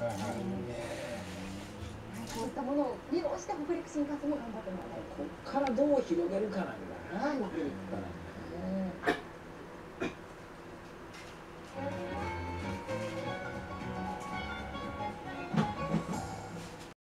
はいこういったものを利用して北陸新幹線も頑張ってもらいたい。こっからどう広げるかなんだな。